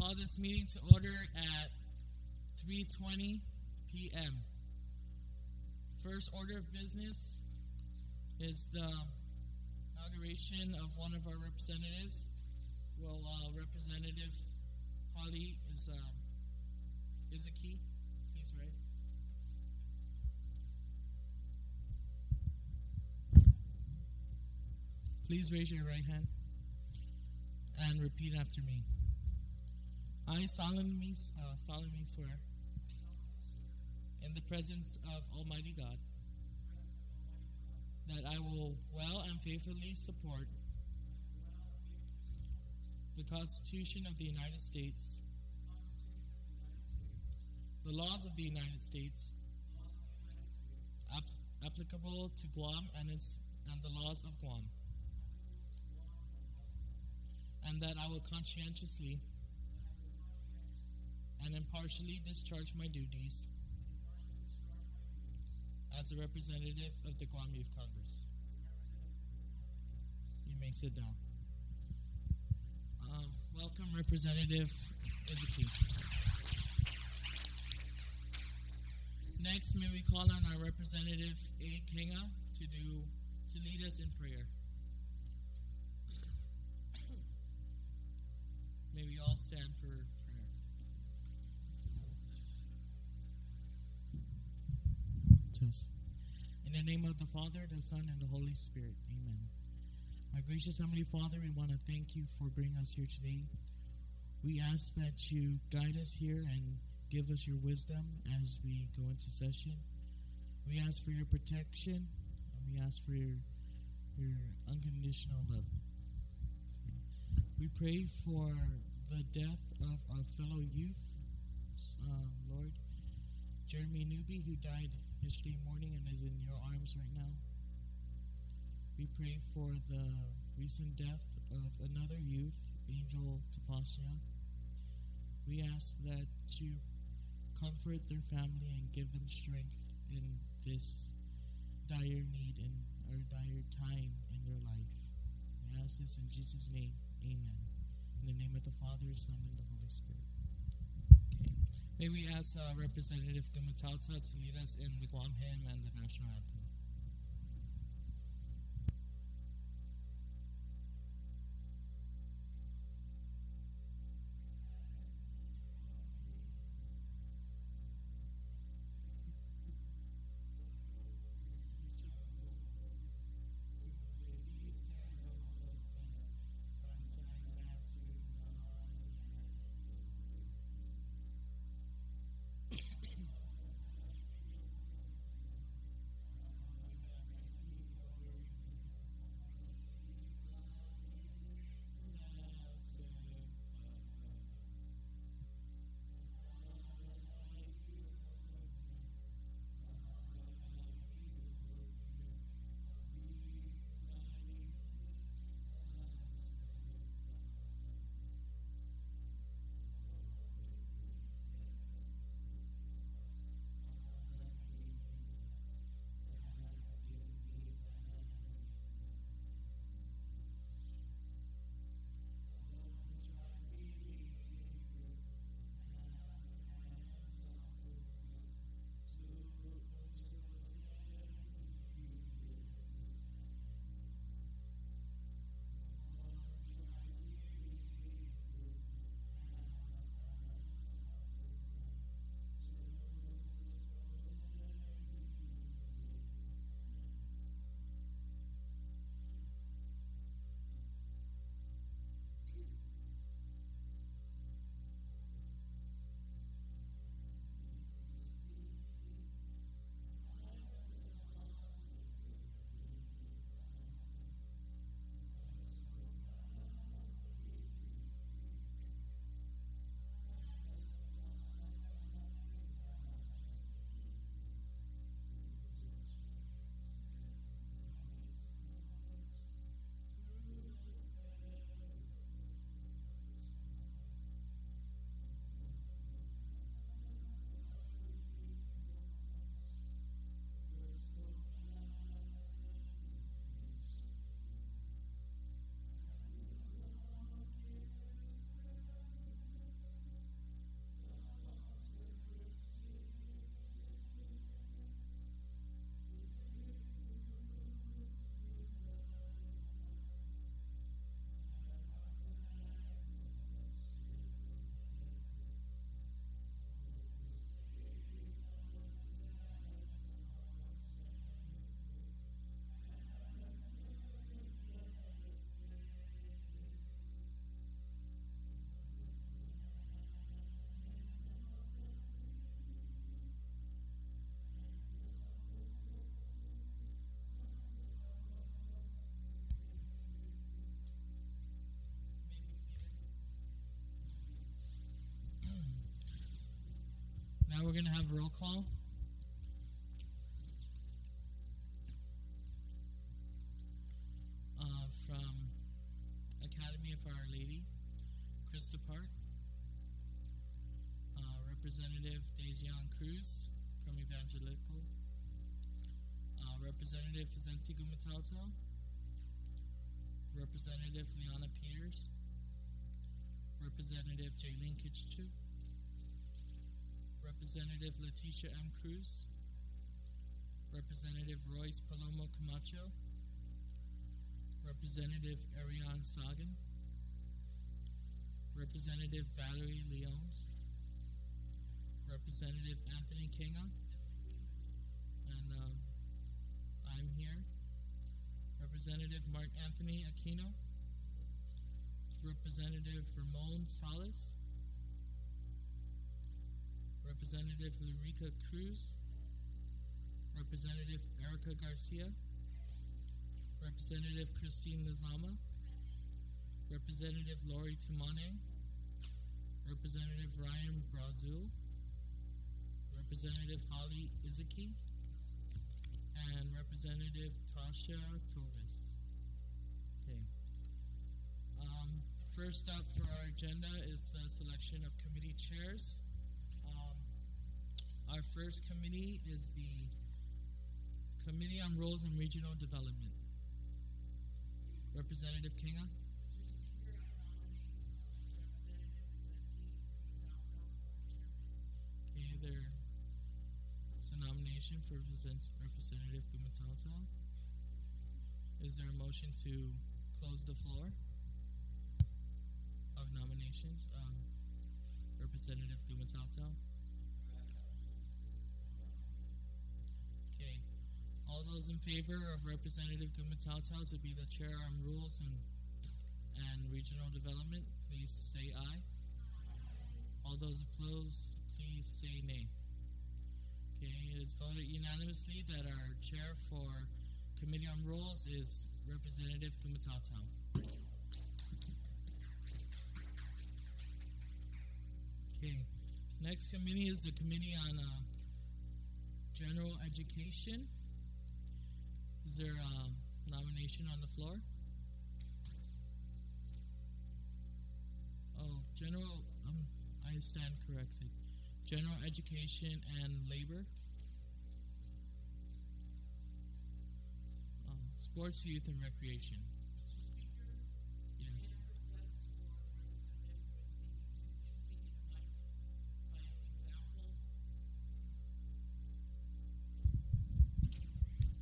call this meeting to order at 3:20 p.m. First order of business is the inauguration of one of our representatives. Well, uh, Representative Holly is um, is a key. Please rise. Please raise your right hand and repeat after me. I solemnly, uh, solemnly swear in the presence of Almighty God that I will well and faithfully support the Constitution of the United States, the laws of the United States ap- applicable to Guam and its and the laws of Guam, and that I will conscientiously and impartially discharge my duties as a representative of the Guam Youth Congress. You may sit down. Uh, welcome, Representative Izuki. Next, may we call on our Representative A. Quenga to do to lead us in prayer. may we all stand for In the name of the Father, the Son, and the Holy Spirit. Amen. Our gracious Heavenly Father, we want to thank you for bringing us here today. We ask that you guide us here and give us your wisdom as we go into session. We ask for your protection and we ask for your, your unconditional love. We pray for the death of our fellow youth, uh, Lord, Jeremy Newby, who died yesterday morning and is in your arms right now. We pray for the recent death of another youth, Angel Tapasia. We ask that you comfort their family and give them strength in this dire need and or dire time in their life. We ask this in Jesus' name. Amen. In the name of the Father, Son, and the Holy Spirit. May we ask uh, Representative Gumataotao to lead us in the Guam hymn and the national anthem. Now we're going to have roll call. Uh, from Academy of Our Lady, Krista Park. Uh, Representative Dejan Cruz from Evangelical. Uh, Representative Vicente Gumataotao. Representative Liana Peters. Representative Jaylene Kitchichu. Representative Leticia M. Cruz. Representative Royce Palomo Camacho. Representative Ariane Sagan. Representative Valerie Leones. Representative Anthony Quenga. And um, I'm here. Representative Mark Anthony Aquino. Representative Ramon Salas. Representative Lurica Cruz. Representative Erica Garcia. Representative Christine Lizama. Representative Lori Tumane. Representative Ryan Brazil. Representative Holly Izaki. And Representative Tasha Tovis. Okay. Um, first up for our agenda is the selection of committee chairs. Our first committee is the Committee on Rules and Regional Development. Representative Quenga. Okay, there's a nomination for Representative Gumataotao. Is there a motion to close the floor of nominations? Um, Representative Gumataotao. Okay. All those in favor of Representative Gumataotao to be the chair on rules and and regional development, please say aye. All those opposed, please say nay. Okay, it is voted unanimously that our chair for Committee on Rules is Representative Gumataotao. Okay, next committee is the Committee on uh, General Education. Is there a nomination on the floor? Oh, general, um, I stand corrected. General education and labor. Uh, sports, youth, and recreation.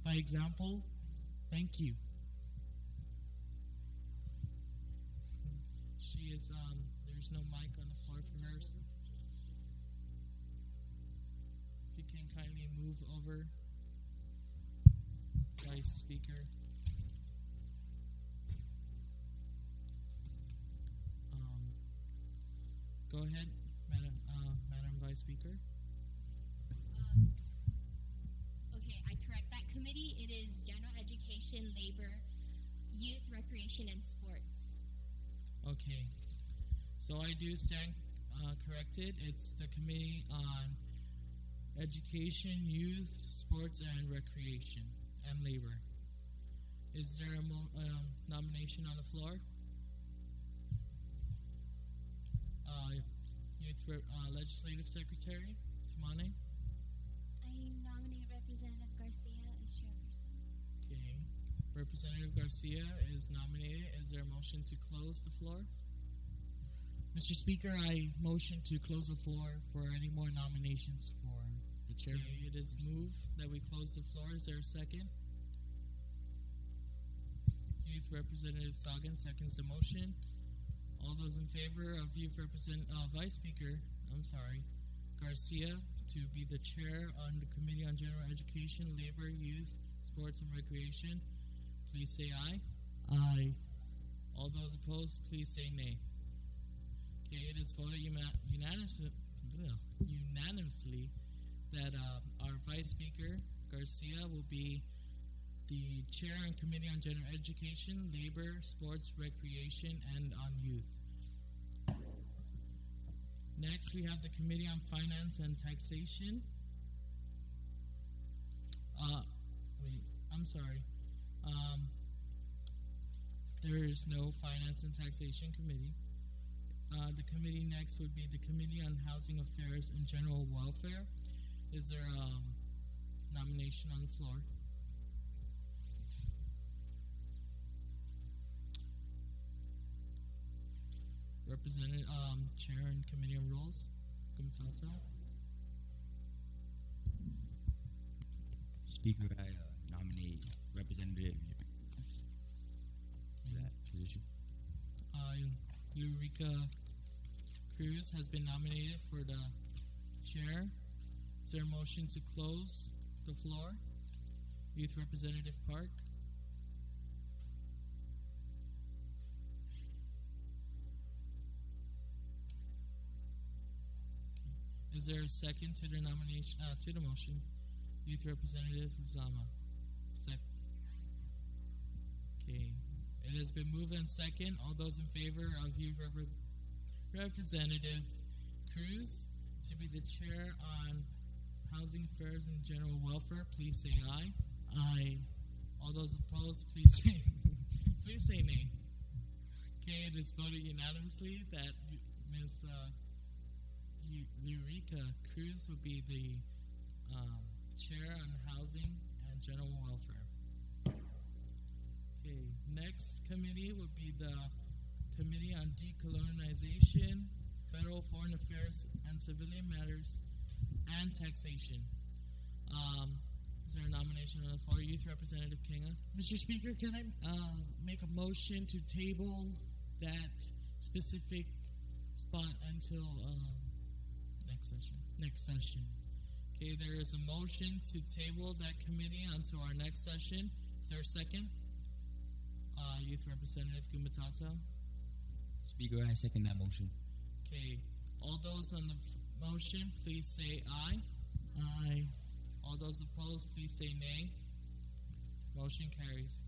By example, thank you. She is, um, there's no mic on the floor for her. so- If you can kindly move over, Vice Speaker. Um, go ahead, Madam, uh, Madam Vice Speaker. Education, labor, youth, recreation, and sports. Okay, so I do stand uh, corrected. It's the Committee on Education, Youth, Sports, and Recreation, and Labor. Is there a um, nomination on the floor? Uh, Youth uh, Legislative Secretary, Tamane. Representative Garcia is nominated. Is there a motion to close the floor? Mr. Speaker, I motion to close the floor for any more nominations for the chair. it is moved that we close the floor. Is there a second? Youth Representative Sagan seconds the motion. All those in favor of Youth Represent uh, Vice Speaker, I'm sorry, Garcia to be the chair on the Committee on General Education, Labor, Youth, Sports, and Recreation, please say aye. Aye. All those opposed, please say nay. Okay, it is voted unanimously, unanimously that uh, our Vice Speaker Garcia will be the chair and Committee on General Education, Labor, Sports, Recreation, and on Youth. Next we have the Committee on Finance and Taxation. Uh, wait, I'm sorry. Um, there is no Finance and Taxation Committee. Uh, the committee next would be the Committee on Housing Affairs and General Welfare. Is there a um, nomination on the floor? Representative, um, Chair and Committee on Rules, Gumtata. Speaker, I uh, nominate Representative for that position. Uh, Eureka Cruz has been nominated for the chair. Is there a motion to close the floor? Youth Representative Park. Is there a second to the nomination, uh, to the motion? Youth Representative Zama. Sec- It has been moved and second. All those in favor of you, Rep- Representative Cruz to be the chair on Housing Affairs and General Welfare, please say aye. Aye. All those opposed, please say please say nay. Okay, it is voted unanimously that Ms. Uh, Eureka Cruz will be the um, chair on housing and general welfare. Okay, next committee will be the Committee on Decolonization, Federal Foreign Affairs and Civilian Matters, and Taxation. Um, is there a nomination on the floor? Youth Representative Quenga. Mr. Speaker, can I uh, make a motion to table that specific spot until um, Next session. next session? Okay, there is a motion to table that committee until our next session. Is there a second? Uh, Youth Representative Gumatata. Speaker, I second that motion. Okay, all those on the f- motion, please say aye. Aye. All those opposed, please say nay. Motion carries.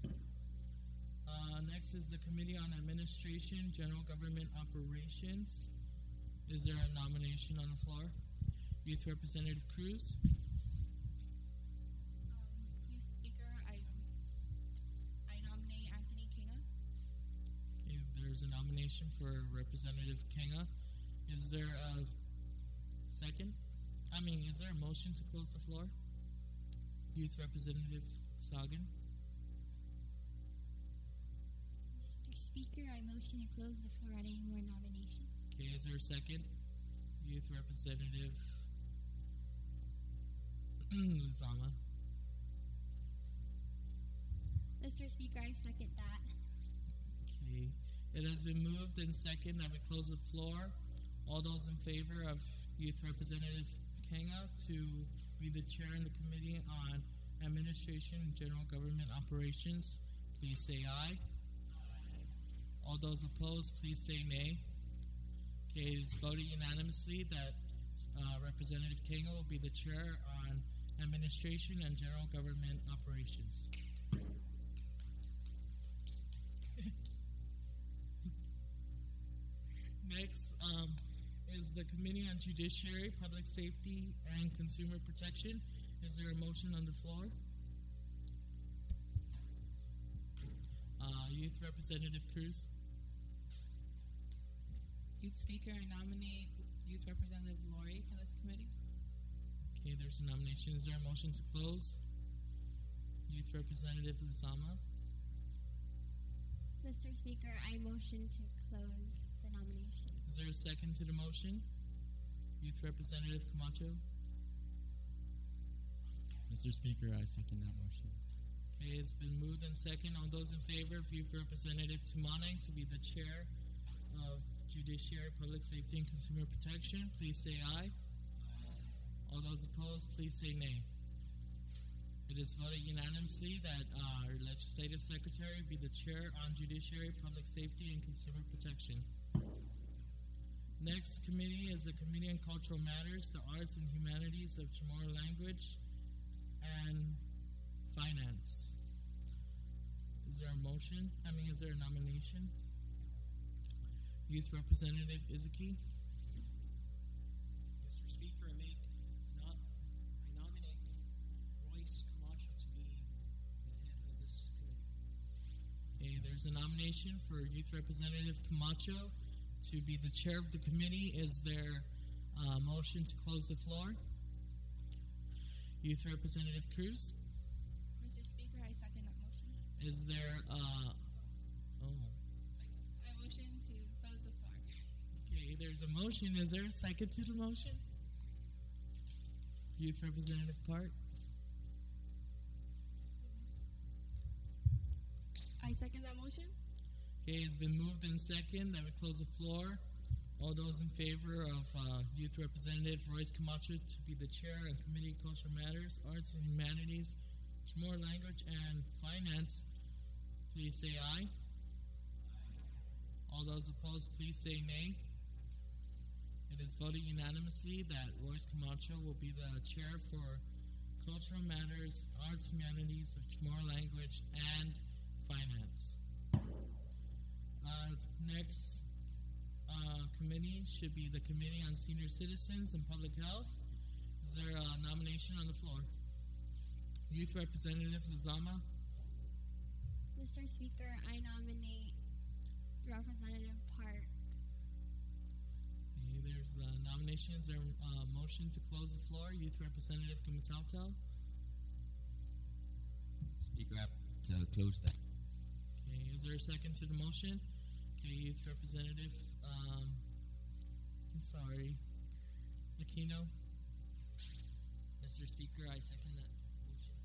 Uh, next is the Committee on Administration, General Government Operations. Is there a nomination on the floor? Youth Representative Cruz. There's a nomination for Representative Quenga. Is there a second? I mean, is there a motion to close the floor? Youth Representative Sagan. Mr. Speaker, I motion to close the floor on any more nominations. Okay, is there a second? Youth Representative Lizama. Mr. Speaker, I second that. Okay, it has been moved and second that we close the floor. All those in favor of Youth Representative Quenga to be the chair in the Committee on Administration and General Government Operations, please say aye. All those opposed, please say nay. Okay, it is voted unanimously that uh, Representative Quenga will be the chair on Administration and General Government Operations. Next um, is the Committee on Judiciary, Public Safety, and Consumer Protection. Is there a motion on the floor? Uh, Youth Representative Cruz. Youth Speaker, I nominate Youth Representative Lori for this committee. Okay, there's a nomination. Is there a motion to close? Youth Representative Lizama. Mr. Speaker, I motion to close the nomination. Is there a second to the motion? Youth Representative Camacho. Mr. Speaker, I second that motion. Okay, it's been moved and second. All those in favor of Youth Representative Tumaneng to be the chair of Judiciary, Public Safety, and Consumer Protection, please say aye. All those opposed, please say nay. It is voted unanimously that our legislative secretary be the chair on Judiciary, Public Safety, and Consumer Protection. Next committee is the Committee on Cultural Matters, the Arts and Humanities of Chamorro Language, and Finance. Is there a motion? I mean, is there a nomination? Youth Representative Izaki. Mr. Speaker, I make not, I nominate Royce Camacho to be the head of this committee. Okay, there's a nomination for Youth Representative Camacho to be the chair of the committee. Is there a motion to close the floor? Youth Representative Cruz, Mr. Speaker, I second that motion. is there uh oh I motion to close the floor. okay, there's a motion. Is there a second to the motion? Youth Representative Park, I second that motion. Okay, it's been moved in second that we close the floor. All those in favor of uh, Youth Representative Royce Camacho to be the chair of Committee Cultural Matters, Arts and Humanities, Chamorro Language, and Finance, please say aye. All those opposed, please say nay. It is voted unanimously that Royce Camacho will be the chair for Cultural Matters, Arts, and Humanities of Chamorro Language, and Finance. Uh, next uh, committee should be the Committee on Senior Citizens and Public Health. Is there a nomination on the floor? Youth Representative Lizama. Mr. Speaker, I nominate Representative Park. Okay, there's the nomination. Is there a motion to close the floor? Youth Representative Gumataotao. Speaker, I have to close that. Okay, is there a second to the motion? Okay, Youth Representative, um, I'm sorry, Aquino. Mr. Speaker, I second that motion.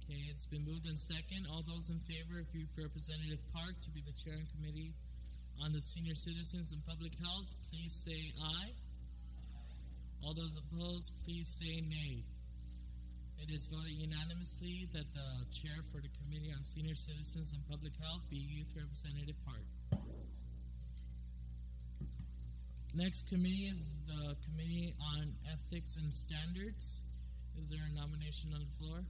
Okay, it's been moved in second. All those in favor of Youth Representative Park to be the chair and committee on the senior citizens and public health, please say aye. All those opposed, please say nay. It is voted unanimously that the chair for the Committee on Senior Citizens and Public Health be Youth Representative Park. Next committee is the Committee on Ethics and Standards. Is there a nomination on the floor?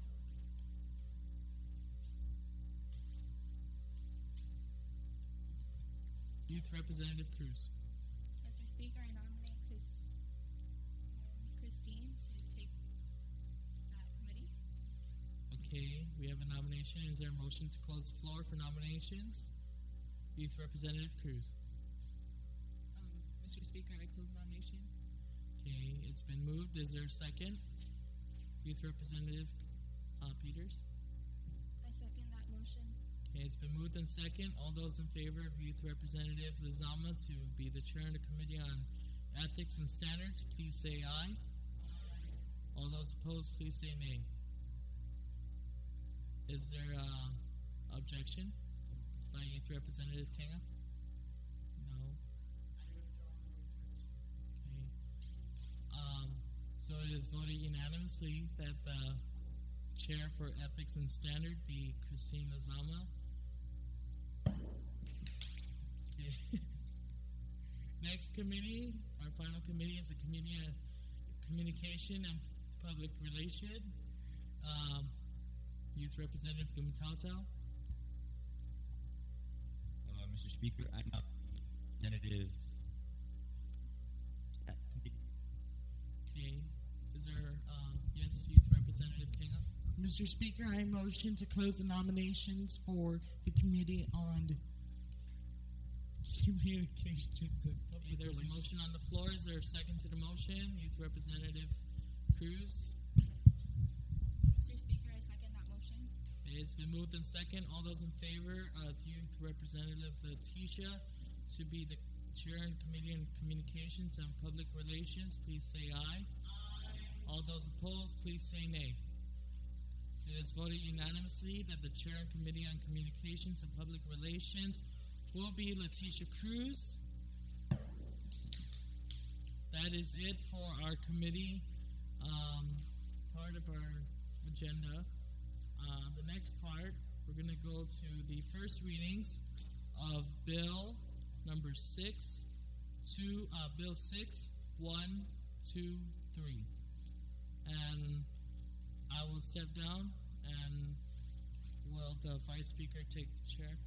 Youth Representative Cruz. Mr. Speaker, I nominate Chris, um, Christine to take that committee. Okay, we have a nomination. Is there a motion to close the floor for nominations? Youth Representative Cruz. Mr. Speaker, I close nomination. Okay, it's been moved. Is there a second? Youth Representative uh, Peters. I second that motion. Okay, it's been moved and second. All those in favor of Youth Representative Lizama to be the chair of the Committee on Ethics and Standards, please say aye. All those opposed, please say nay. Is there uh, objection by Youth Representative Quenga? So it is voted unanimously that the chair for Ethics and Standard be Christine Lizama. Okay. Next committee, our final committee is the Committee on Communication and Public Relation. Um, Youth Representative Gumataotao. Uh, Mr. Speaker, I nominate Representative. Is there, uh, yes, Youth Representative Quenga? Mr. Speaker, I motion to close the nominations for the Committee on Communications and Okay, there's a motion on the floor. Is there a second to the motion? Youth Representative Cruz. Mr. Speaker, I second that motion. Okay, It's been moved in second. All those in favor of Youth Representative Letitia to be the chair and committee on communications and public relations, please say aye. All those opposed, please say nay. It is voted unanimously that the chair and committee on communications and public relations will be Letitia Cruz. That is it for our committee um, part of our agenda. Uh, the next part, we're going to go to the first readings of Bill number six, two, uh, Bill six, one, two, three, and I will step down, and will the vice speaker take the chair?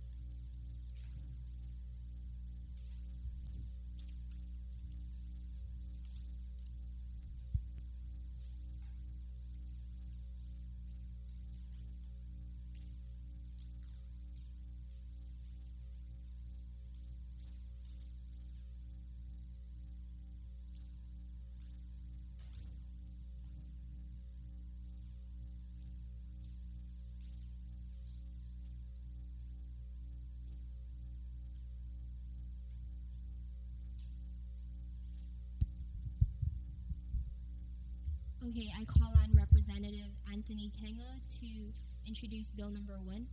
Okay, I call on Representative Anthony Quenga to introduce Bill Number 1.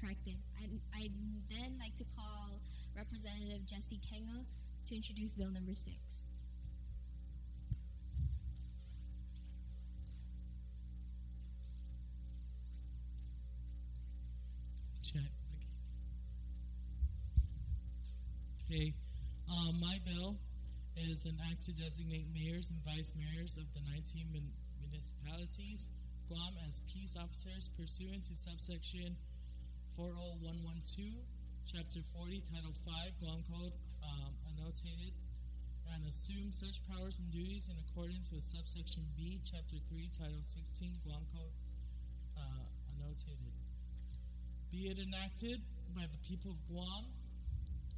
Corrected. I'd, I'd then like to call Representative Jesse Quenga to introduce bill number six. Okay. Um, my bill is an act to designate mayors and vice mayors of the 19 mun- municipalities Guam as peace officers pursuant to subsection 40112, chapter 40, title 5, Guam Code, um, annotated, and assume such powers and duties in accordance with subsection B, chapter 3, title 16, Guam Code, uh, annotated. Be it enacted by the people of Guam,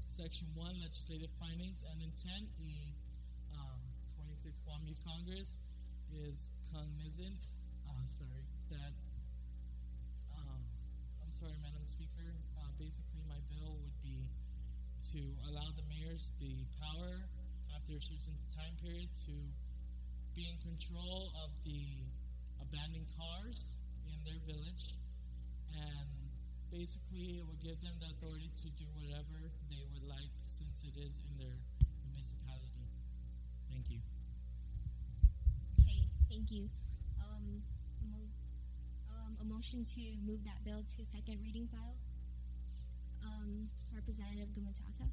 Section 1, Legislative Findings and Intent, the um, 26th Guam Youth Congress is cognizant, uh, sorry, that, I'm sorry, Madam Speaker, uh, basically my bill would be to allow the mayors the power after a certain time period to be in control of the abandoned cars in their village and basically it would give them the authority to do whatever they would like since it is in their municipality. Thank you. Okay, thank you. A motion to move that bill to second reading file. Um, Representative Gumatata.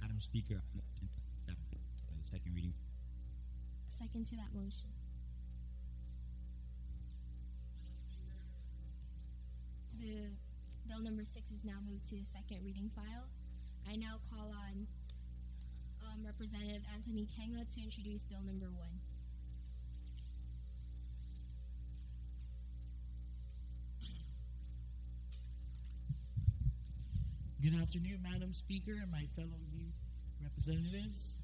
Madam Speaker, I motion to accept, uh, second reading. Second to that motion. The bill number six is now moved to the second reading file. I now call on um, Representative Anthony Quenga to introduce bill number one. Good afternoon, Madam Speaker and my fellow youth representatives.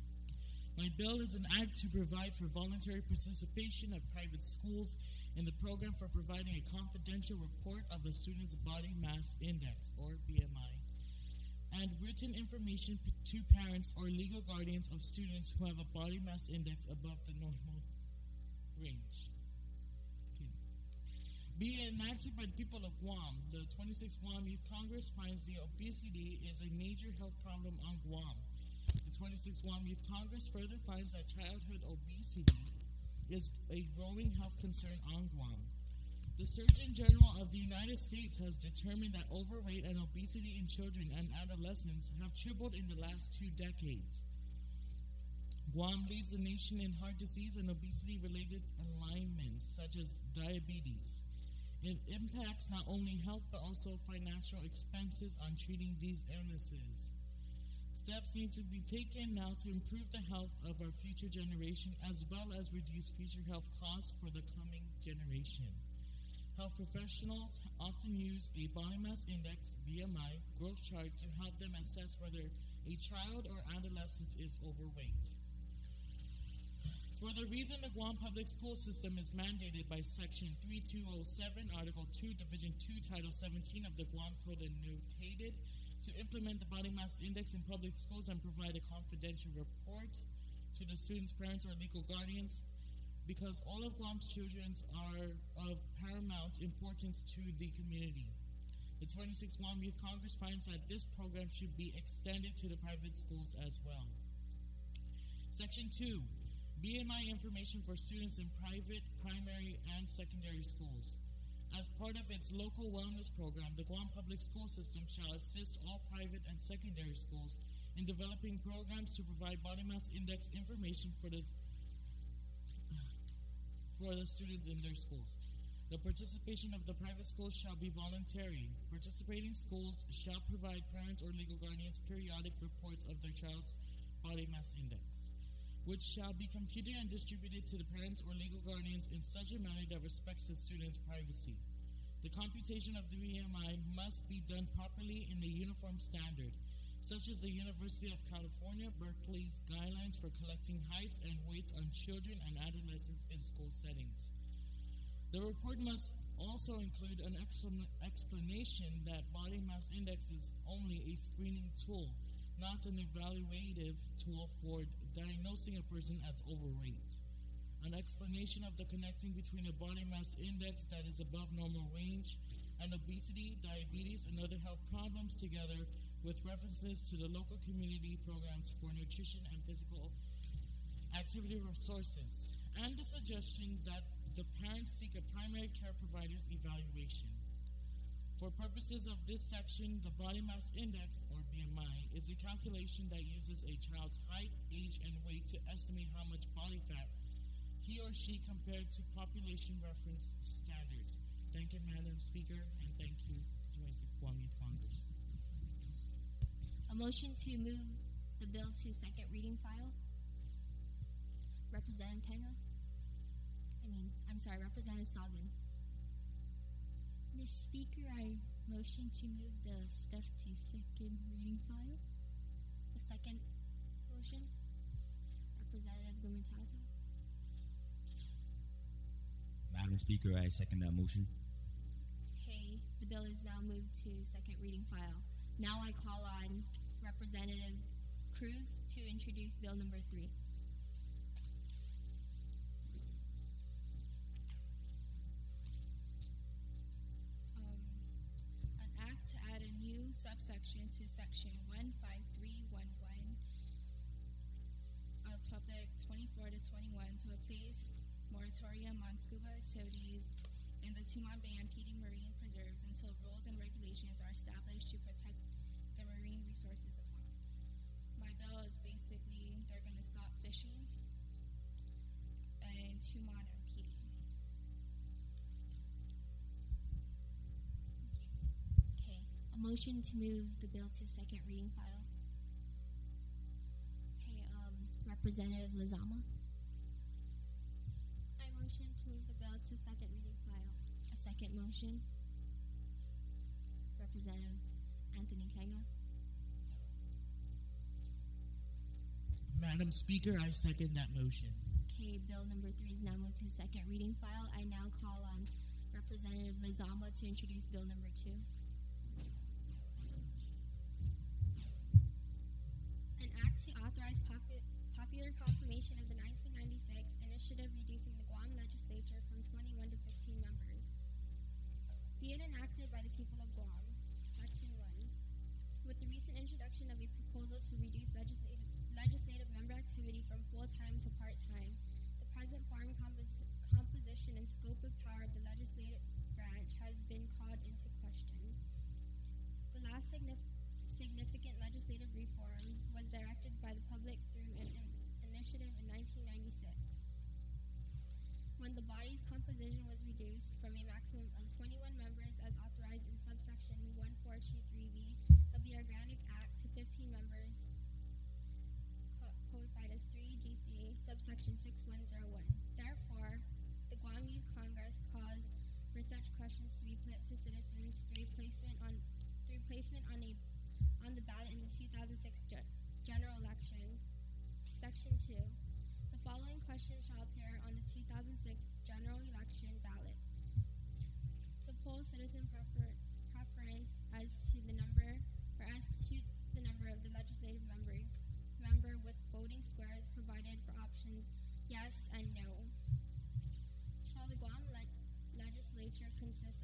My bill is an act to provide for voluntary participation of private schools in the program for providing a confidential report of a student's body mass index, or BMI, and written information to parents or legal guardians of students who have a body mass index above the normal range. Okay. Be enacted by the people of Guam, the 26th Guam Youth Congress finds the obesity is a major health problem on Guam. The 26th Guam Youth Congress further finds that childhood obesity is a growing health concern on Guam. The Surgeon General of the United States has determined that overweight and obesity in children and adolescents have tripled in the last two decades. Guam leads the nation in heart disease and obesity related alignments such as diabetes. It impacts not only health but also financial expenses on treating these illnesses. Steps need to be taken now to improve the health of our future generation as well as reduce future health costs for the coming generation. Health professionals often use a body mass index BMI growth chart to help them assess whether a child or adolescent is overweight. For the reason the Guam public school system is mandated by Section 3207, Article 2, Division 2, Title 17 of the Guam Code annotated to implement the body mass index in public schools and provide a confidential report to the students' parents or legal guardians because all of Guam's children are of paramount importance to the community. The 26th Guam Youth Congress finds that this program should be extended to the private schools as well. Section 2 BMI information for students in private, primary, and secondary schools. As part of its local wellness program, the Guam Public School System shall assist all private and secondary schools in developing programs to provide body mass index information for the for the students in their schools. The participation of the private schools shall be voluntary. Participating schools shall provide parents or legal guardians periodic reports of their child's body mass index, which shall be computed and distributed to the parents or legal guardians in such a manner that respects the student's privacy. The computation of the BMI must be done properly in a uniform standard, such as the University of California, Berkeley's guidelines for collecting heights and weights on children and adolescents in school settings. The report must also include an explanation that body mass index is only a screening tool, not an evaluative tool for diagnosing a person as overweight. An explanation of the connecting between a body mass index that is above normal range and obesity, diabetes, and other health problems together with references to the local community programs for nutrition and physical activity resources, and the suggestion that the parents seek a primary care provider's evaluation. For purposes of this section, the body mass index, or BMI, is a calculation that uses a child's height, age, and weight to estimate how much body fat he or she compared to population reference standards. Thank you, Madam Speaker, and thank you, 26 Guam Youth Congress. A motion to move the bill to second reading file. Representative Tenga? I mean, I'm sorry, Representative Sagan. Miss Speaker, I motion to move the stuff to second reading file. A second motion. Representative Gumatata. Madam Speaker, I second that motion. Okay, the bill is now moved to second reading file. Now I call on Representative Cruz to introduce bill number three. Subsection to section one five three one one of Public twenty-four to twenty-one to place moratorium on scuba activities in the Tumon Bay and Piti Marine Preserves until rules and regulations are established to protect the marine resources of Guam. My bill is basically they're gonna stop fishing in Tumon motion to move the bill to second reading file. Okay, um, Representative Lizama. I motion to move the bill to second reading file. A second motion. Representative Anthony Quenga. Madam Speaker, I second that motion. Okay, bill number three is now moved to second reading file. I now call on Representative Lizama to introduce bill number two. To authorize popu- popular confirmation of the 1996 initiative reducing the Guam legislature from 21 to 15 members. Be it enacted by the people of Guam. Section 1. With the recent introduction of a proposal to reduce legislative, legislative member activity from full time to part time, the present form, compos- composition, and scope of power of the legislative branch has been called into question. The last signif- significant legislative reform was directed by the public through an in- initiative in 1996. When the body's composition was reduced from a maximum of 21 members as authorized in subsection 1423B of the Organic Act to 15 members, co- codified as 3 GCA subsection 6101. Therefore, the Guam Youth Congress caused for such questions to be put to citizens through placement on through placement on a on the ballot in the 2006 ge- general election. Section 2. The following questions shall appear on the 2006 general election ballot. To poll citizen prefer- preference as to the number or as to the number of the legislative member member with voting squares provided for options yes and no. Shall the Guam le- legislature consist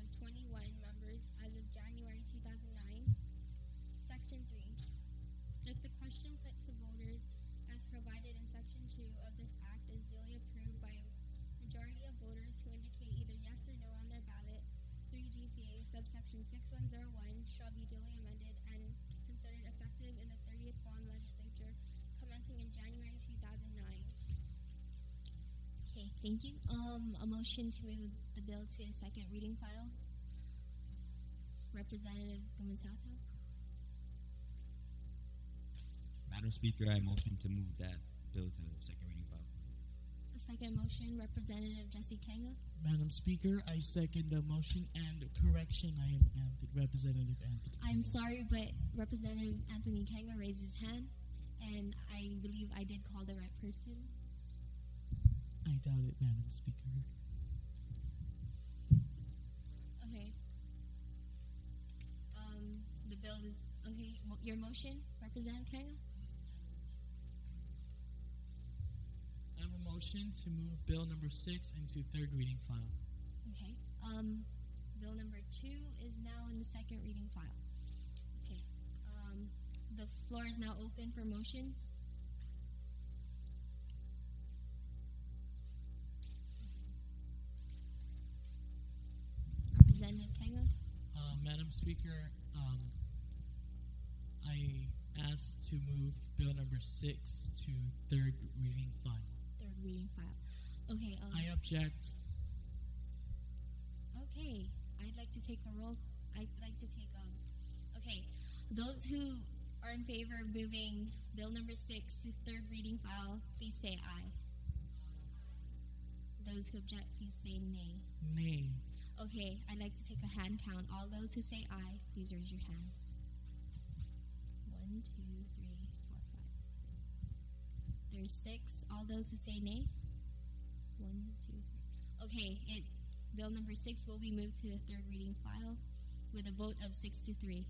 thank you. Um, a motion to move the bill to a second reading file. Representative Gumataotao. Madam Speaker, I motion to move that bill to second reading file. A second motion, Representative Jesse Quenga. Madam Speaker, I second the motion and correction. I am Anthony, Representative Anthony. I'm sorry, but Representative Anthony Quenga raised his hand, and I believe I did call the right person. I doubt it, Madam Speaker. Okay. Um, the bill is okay. Your motion, Representative Quenga. I have a motion to move Bill number six into third reading file. Okay. Um, bill number two is now in the second reading file. Okay. Um, the floor is now open for motions. Madam Speaker, um, I ask to move Bill number six to third reading file. Third reading file. Okay. Um, I object. Okay, I'd like to take a roll. I'd like to take um. Okay, those who are in favor of moving Bill number six to third reading file, please say aye. Those who object, please say nay. Nay. Okay, I'd like to take a hand count. All those who say aye, please raise your hands. One, two, three, four, five, six. There's six. All those who say nay. One, two, three. Okay, it bill number six will be moved to the third reading file with a vote of six to three.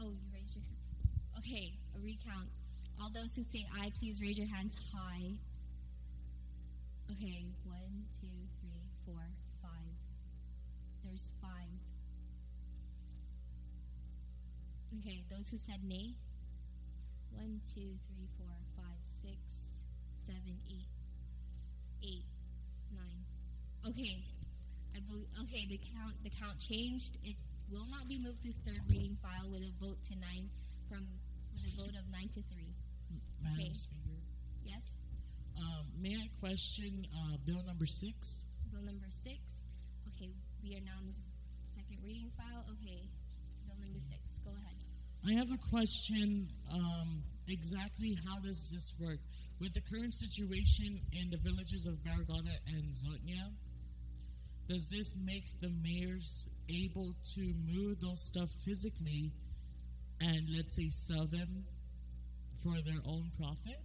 Oh, you raised your hand. Okay, a recount. All those who say aye, please raise your hands high. Okay, one, two, three, four, five. There's five. Okay, those who said nay. One, two, three, four, five, six, seven, eight, eight, nine. Okay, I believe. Okay, the count the count changed. It will not be moved to third reading file with a vote to nine from with a vote of nine to three. Madam Okay. Speaker. Yes. Um, may I question uh, Bill number six? Bill number six. Okay, we are now in the second reading file. Okay, bill number six. Go ahead. I have a question. Um, exactly how does this work? With the current situation in the villages of Barrigada and Zotnia, does this make the mayors able to move those stuff physically and, let's say, sell them for their own profit?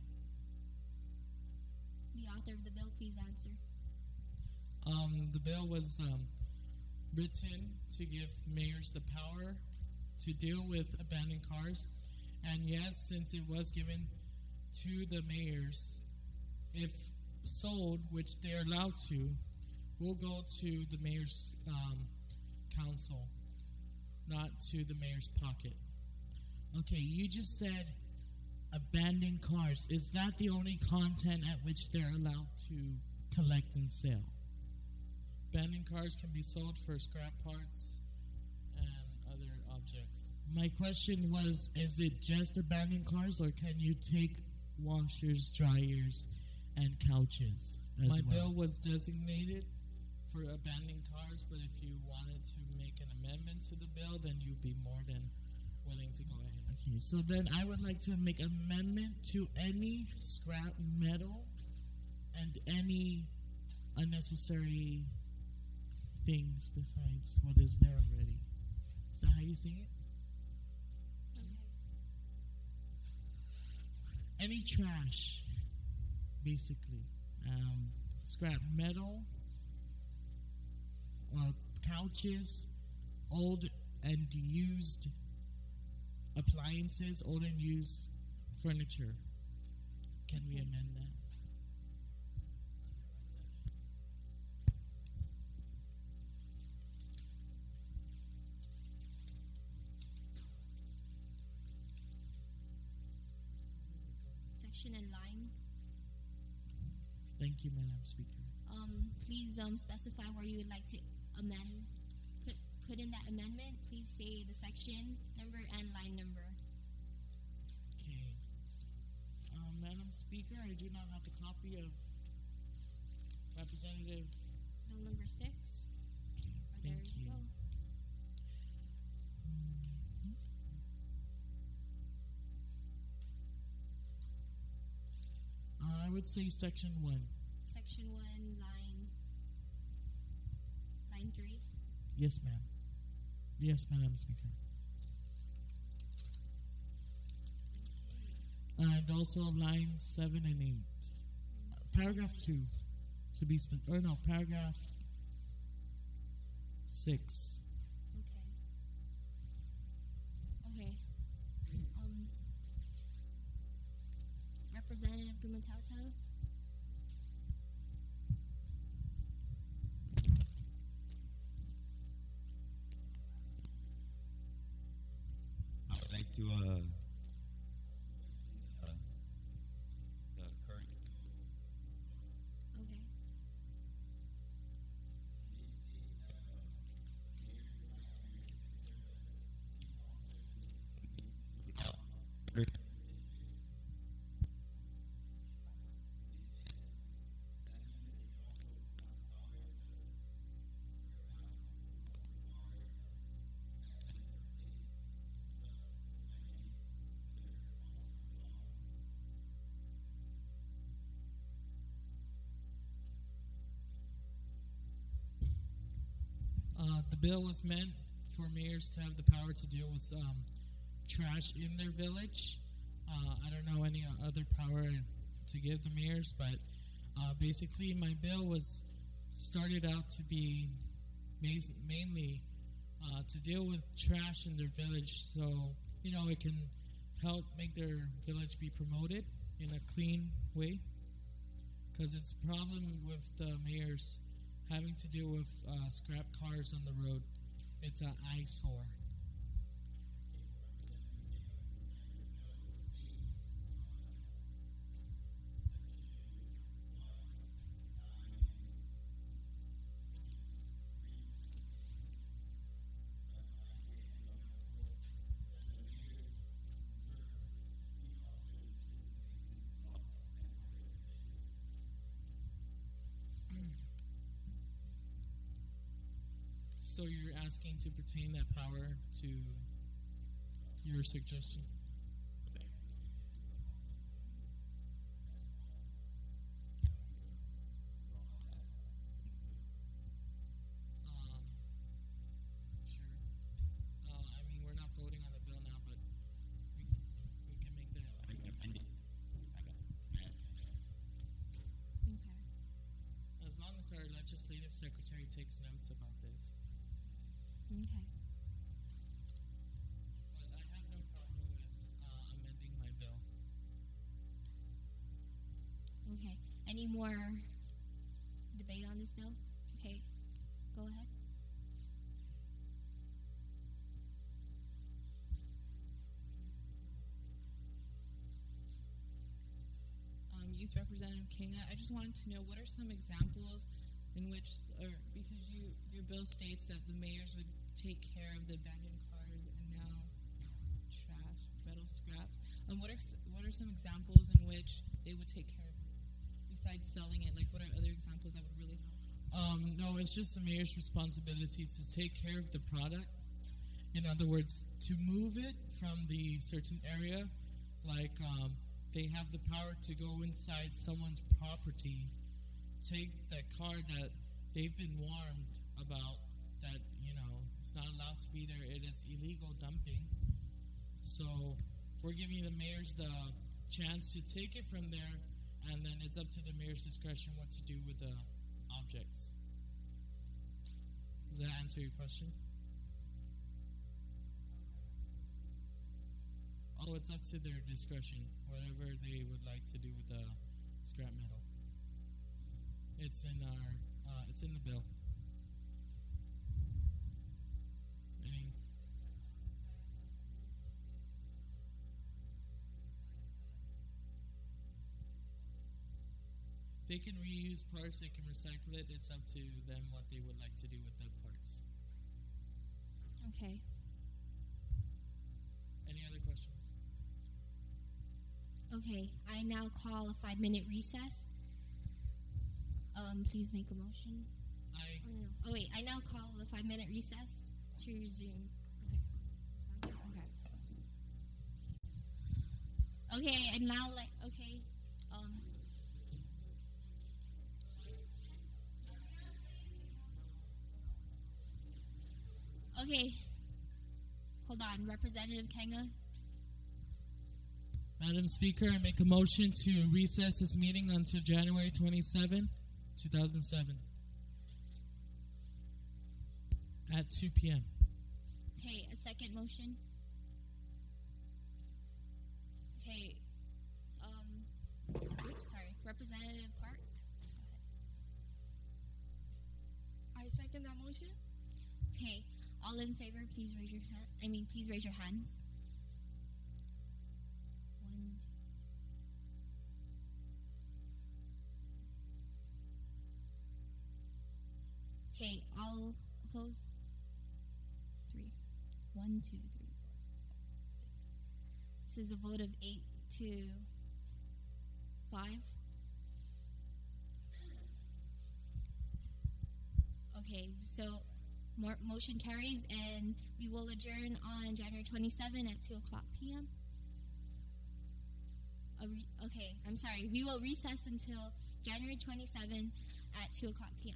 The author of the bill, please answer. Um, the bill was um, written to give mayors the power to deal with abandoned cars. And yes, since it was given to the mayors, if sold, which they're allowed to, will go to the mayor's um, council, not to the mayor's pocket. Okay, you just said abandoned cars. Is that the only content at which they're allowed to collect and sell? Abandoned cars can be sold for scrap parts and other objects. My question was is it just abandoned cars or can you take washers, dryers, and couches as My well? bill was designated for abandoned cars, but if you wanted to make an amendment to the bill, then you'd be more than willing to go ahead. Okay, so then I would like to make amendment to any scrap metal and any unnecessary things besides what is there already. Is that how you say it? Any trash, basically. Um, scrap metal, uh, couches, old and used appliances, old and used furniture. Can we amend that? Section and line. Thank you, Madam Speaker. Um, please um, specify where you would like to amend. Put, in that amendment. Please say the section number and line number. Okay. Um, Madam Speaker, I do not have a copy of Representative. Bill number six. Okay, Or there you you. go. would say section one. Section one, Yes, ma'am. Yes, Madam Speaker. And also line seven and eight. Paragraph two, to be spe- or no, paragraph six. Okay. Okay. Um, Representative Gumataotao. To uh, Uh, the bill was meant for mayors to have the power to deal with um, trash in their village. Uh, I don't know any other power to give the mayors, but uh, basically, my bill was started out to be mainly uh, to deal with trash in their village, so you know it can help make their village be promoted in a clean way. Because it's a problem with the mayors having to deal with uh, scrap cars on the road. It's an eyesore. Asking to pertain that power to your suggestion? Um, sure. Um, I mean, we're not voting on the bill now, but we, we can make that. I think amended. I got Okay. As long as our legislative secretary takes notes about this. Okay. But I have no problem with uh, amending my bill. Okay. Any more debate on this bill? Okay. Go ahead. Um, Youth Representative Quenga, I just wanted to know what are some examples in which, or because you your bill states that the mayors would take care of the abandoned cars and now trash, metal scraps. Um, what are what are some examples in which they would take care of it besides selling it? Like, what are other examples that would really help? Um, no, it's just the mayor's responsibility to take care of the product. In other words, to move it from the certain area, like um, they have the power to go inside someone's property, take that car that they've been warned about that you know it's not allowed to be there. It is illegal dumping. So we're giving the mayors the chance to take it from there, and then it's up to the mayor's discretion what to do with the objects. Does that answer your question? Oh, it's up to their discretion, whatever they would like to do with the scrap metal. It's in our, uh, it's in the bill. They can reuse parts, they can recycle it. It's up to them what they would like to do with the parts. Okay. Any other questions? Okay. I now call a five minute recess. Um, please make a motion. I Oh, no. oh wait, I now call the five minute recess to resume. Okay. Okay. Okay, and now like okay, Okay. Hold on, Representative Quenga. Madam Speaker, I make a motion to recess this meeting until January 27, 2007 at 2 p.m. Okay, a second motion. Okay. Um. Oops, sorry. Representative Park. I second that motion. Okay. All in favor, please raise your hand. I mean, please raise your hands. Okay, all opposed. Three. One, two, three, four, five, six. This is a vote of eight to five. Okay, so motion carries, and we will adjourn on January 27 at 2 o'clock p.m. Okay, I'm sorry. We will recess until January 27 at 2 o'clock p.m.